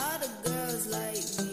all the girls like me.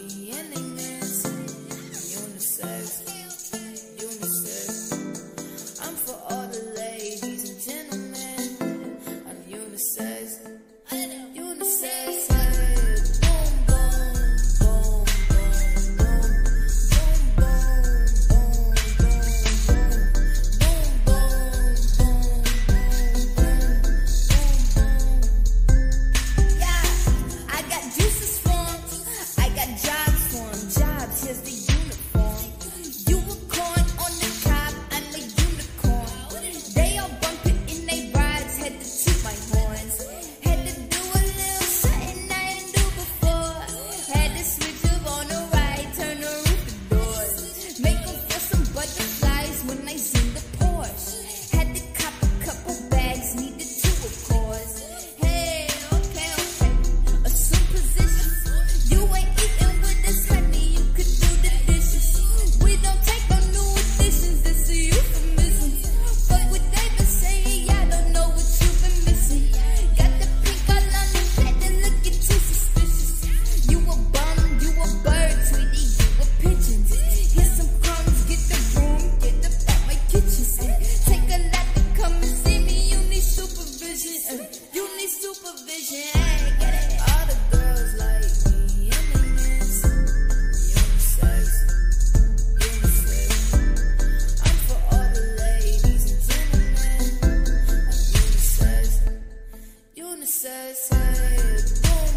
side.